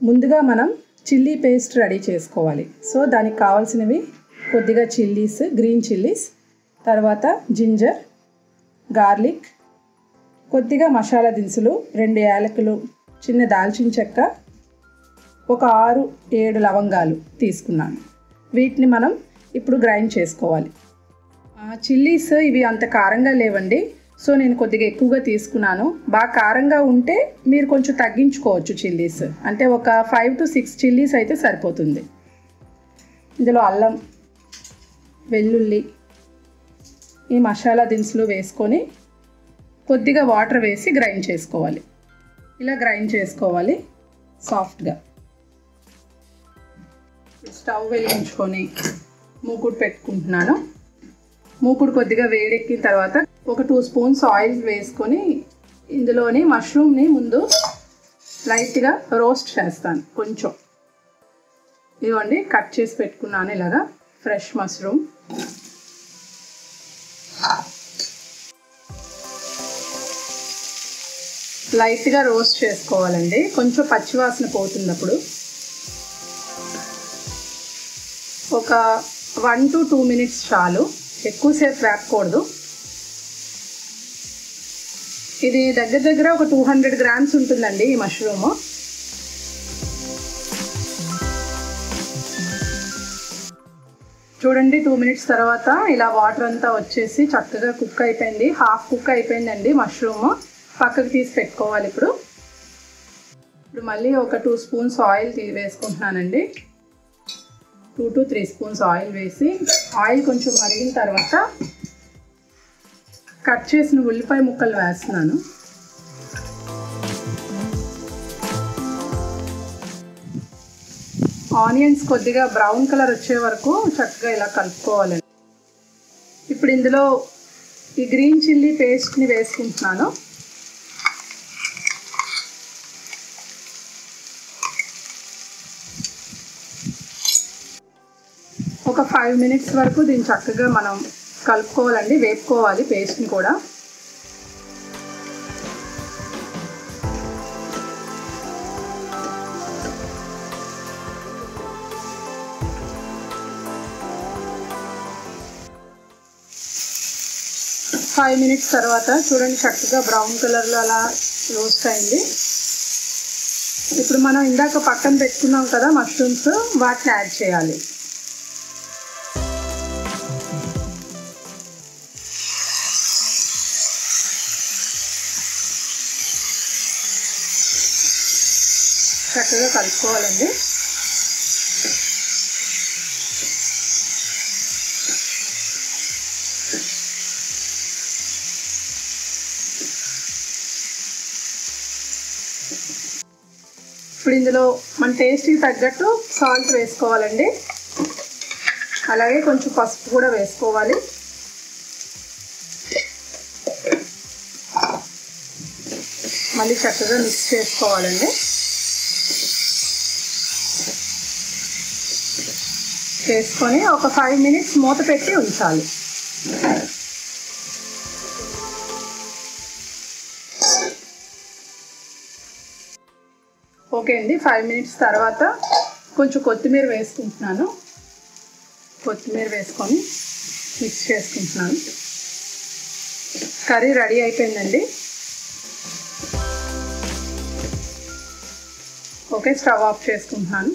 ముందుగా మనం chilli paste ready చేసుకోవాలి. సో దానికి కావాల్సినవి కొద్దిగా చిల్లీస్ గ్రీన్ చిల్లీస్ తర్వాత జింజర్ గార్లిక్ కొద్దిగా మసాలా దినుసులు రెండు యాలకులు చిన్న దాల్చిన చెక్క ఒక ఆరు ఏడు లవంగాలు తీసుకున్నాను. వీటిని మనం ఇప్పుడు గ్రైండ్ చేసుకోవాలి. చిల్లీస్ ఇవి అంత కారంగా లేవండి. సో నేను కొద్దిగా ఎక్కువగా తీసుకున్నాను. బాగా కారంగా ఉంటే మీరు కొంచెం తగ్గించుకోవచ్చు చిల్లీస్. అంటే ఒక ఫైవ్ టు సిక్స్ చిల్లీస్ అయితే సరిపోతుంది. ఇందులో అల్లం వెల్లుల్లి ఈ మసాలా దినుసులు వేసుకొని కొద్దిగా వాటర్ వేసి గ్రైండ్ చేసుకోవాలి. ఇలా గ్రైండ్ చేసుకోవాలి సాఫ్ట్గా. స్టవ్ వెలిగించుకొని మూకుడు పెట్టుకుంటున్నాను. మూకుడు కొద్దిగా వేడెక్కిన తర్వాత ఒక టూ స్పూన్స్ ఆయిల్ వేసుకొని ఇందులోని మష్రూమ్ని ముందు లైట్గా రోస్ట్ చేస్తాను కొంచెం. ఇదిగోండి కట్ చేసి పెట్టుకున్నాను ఇలాగా. Fresh mushroom. లైట్గా రోస్ట్ చేసుకోవాలండి. కొంచెం పచ్చివాసన పోతుంది అప్పుడు ఒక వన్ టు టూ మినిట్స్ చాలు. ఎక్కువసేపు వేపకూడదు. ఇది దగ్గర దగ్గర ఒక టూ హండ్రెడ్ గ్రామ్స్ ఉంటుందండి ఈ మష్రూమ్. చూడండి టూ మినిట్స్ తర్వాత ఇలా వాటర్ అంతా వచ్చేసి చక్కగా కుక్ అయిపోయింది. హాఫ్ కుక్ అయిపోయిందండి మష్రూమ్. పక్కకు తీసి పెట్టుకోవాలి ఇప్పుడు. ఇప్పుడు మళ్ళీ ఒక టూ స్పూన్స్ ఆయిల్ తీ వేసుకుంటున్నానండి. Two to three spoons oil వేసి ఆయిల్ కొంచెం మరిగిన తర్వాత కట్ చేసిన ఉల్లిపాయ ముక్కలు వేస్తున్నాను. ఆనియన్స్ కొద్దిగా బ్రౌన్ కలర్ వచ్చే వరకు చక్కగా ఇలా కలుపుకోవాలండి. ఇప్పుడు ఇందులో ఈ గ్రీన్ చిల్లీ పేస్ట్ని వేసుకుంటున్నాను. ఒక ఫైవ్ మినిట్స్ వరకు దీన్ని చక్కగా మనం కలుపుకోవాలండి. వేపుకోవాలి పేస్ట్ని కూడా. ఫైవ్ మినిట్స్ తర్వాత చూడండి చక్కగా బ్రౌన్ కలర్లో అలా రోస్ట్ అయింది. ఇప్పుడు మనం ఇందాక పక్కన పెట్టుకున్నాం కదా మష్రూమ్స్ వాటిని యాడ్ చేయాలి. చక్కగా కలుపుకోవాలండి. ఇప్పుడు ఇందులో మన టేస్ట్కి తగ్గట్టు సాల్ట్ వేసుకోవాలండి. అలాగే కొంచెం పసుపు కూడా వేసుకోవాలి. మళ్ళీ చక్కగా మిక్స్ చేసుకోవాలండి. చేసుకొని ఒక ఫైవ్ మినిట్స్ మూత పెట్టి ఉంచాలి. ఓకే అండి ఫైవ్ మినిట్స్ తర్వాత కొంచెం కొత్తిమీర వేసుకుంటున్నాను. కొత్తిమీర వేసుకొని మిక్స్ చేసుకుంటున్నాను. కర్రీ రెడీ అయిపోయిందండి. ఓకే స్టవ్ ఆఫ్ చేసుకుంటున్నాను.